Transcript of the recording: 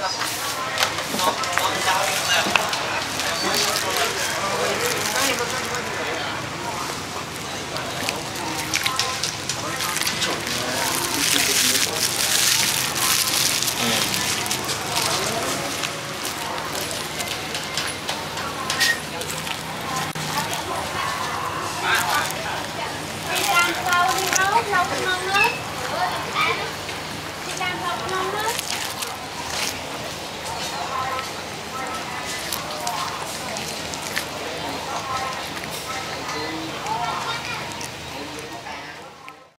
ます。